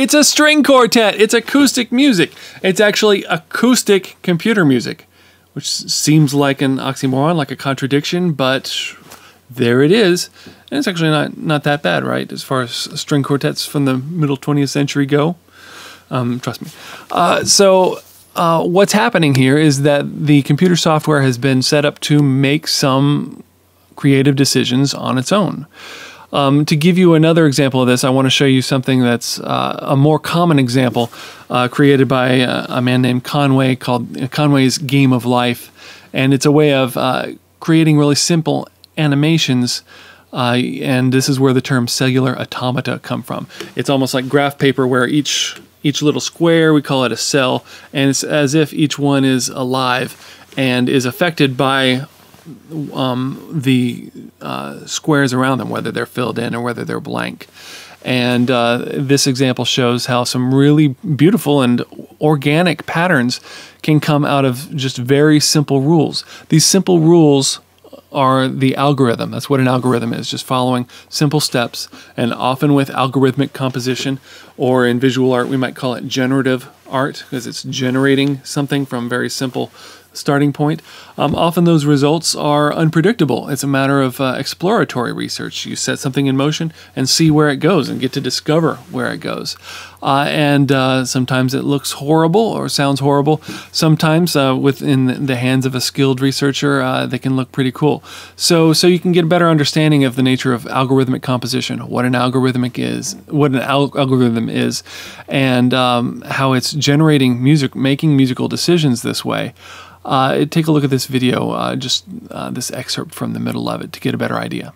It's a string quartet. It's acoustic music. It's actually acoustic computer music, which seems like an oxymoron, like a contradiction, but there it is. And it's actually not, not that bad, right? As far as string quartets from the middle 20th century go. Um, trust me. Uh, so, uh, what's happening here is that the computer software has been set up to make some creative decisions on its own. Um, to give you another example of this, I want to show you something that's uh, a more common example uh, created by uh, a man named Conway called Conway's Game of Life. And it's a way of uh, creating really simple animations. Uh, and this is where the term cellular automata come from. It's almost like graph paper where each each little square we call it a cell and it's as if each one is alive and is affected by um, the uh, squares around them, whether they're filled in or whether they're blank. And uh, this example shows how some really beautiful and organic patterns can come out of just very simple rules. These simple rules are the algorithm. That's what an algorithm is, just following simple steps, and often with algorithmic composition, or in visual art, we might call it generative art because it's generating something from very simple starting point. Um, often those results are unpredictable. It's a matter of uh, exploratory research. You set something in motion and see where it goes and get to discover where it goes. Uh, and uh, sometimes it looks horrible or sounds horrible. Sometimes, uh, within the hands of a skilled researcher, uh, they can look pretty cool. So, so you can get a better understanding of the nature of algorithmic composition, what an algorithmic is, what an al- algorithm is, and um, how it's generating music, making musical decisions this way. Uh, take a look at this video, uh, just uh, this excerpt from the middle of it to get a better idea.